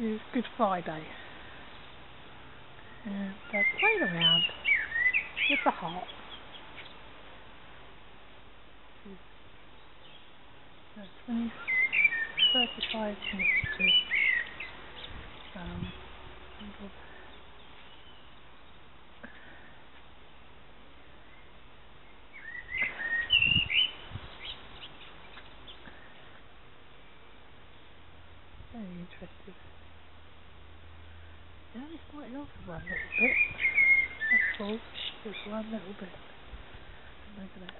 is Good Friday. And they're playing around with the heart. 20, 35 minutes to um, very interested. Yeah, only started off with one little bit. That's all. Just one little bit. And look at that.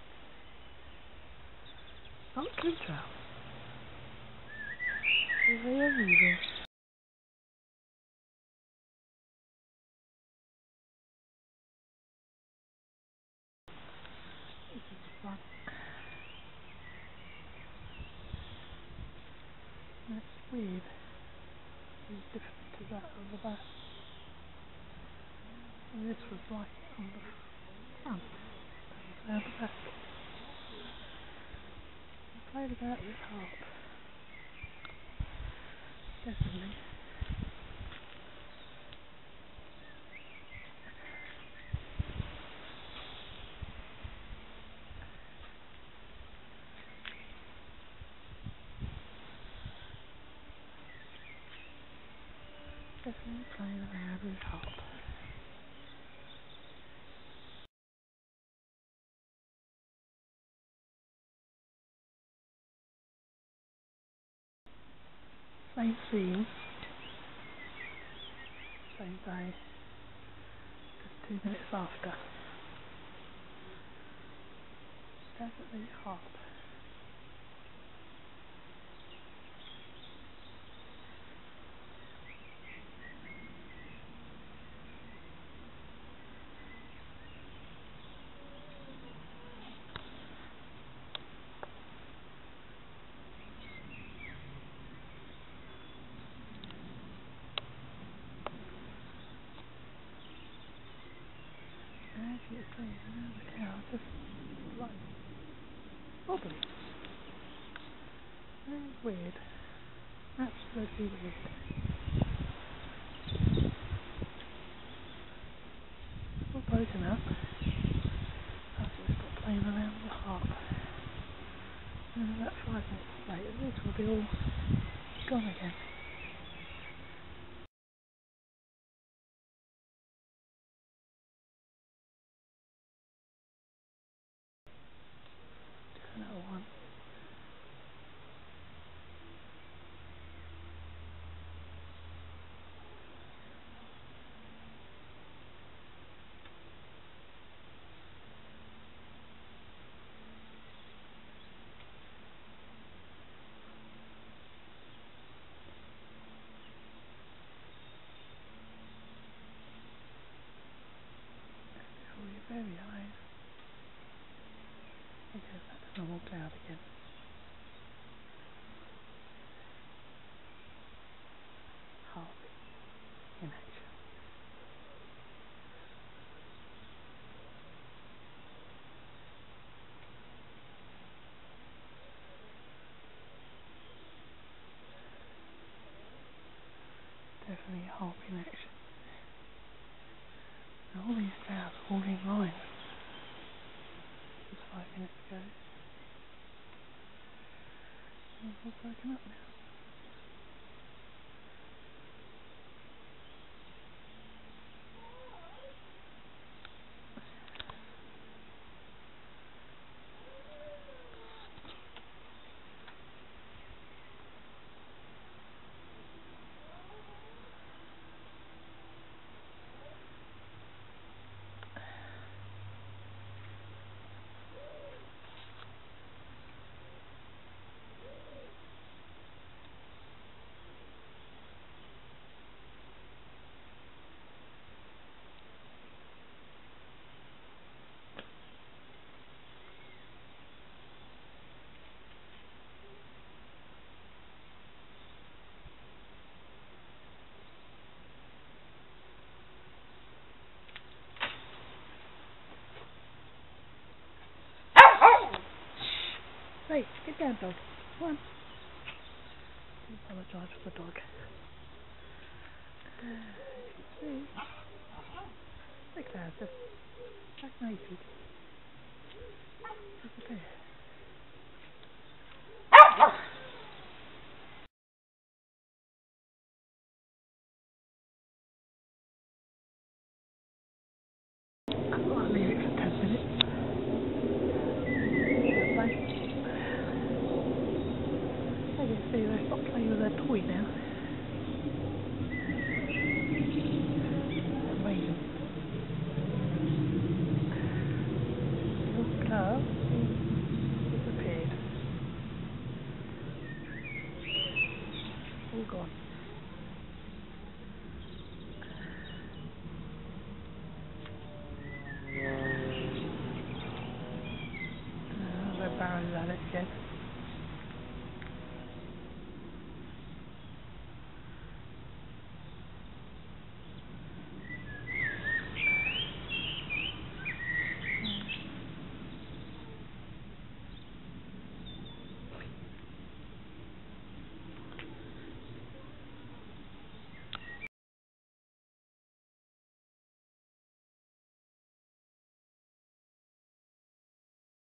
Oh, good job. Very unusual. This is fun. Weird. It's different to that on the. And this was like on the front. That the back. I played about with HAARP. Definitely. With HAARP. Same scene. Same. Just two minutes after. Definitely HAARP. As you see, now the cow just like weird. Absolutely weird. All broken up. After we stop playing around the HAARP. And about five minutes later, this will be all gone again. Another one. very eyes. It to normal cloud again. Harvey in. Definitely HAARP in action. And all these clouds are all in line. Just five minutes ago. All broken up now. Down, dog. Come on. apologise for the dog. Uh, at that, just naked. Look at there. I'll leave it for ten minutes. Bye. I can see they stop playing with their toy now. Amazing. Look up. Disappeared. All gone. Uh,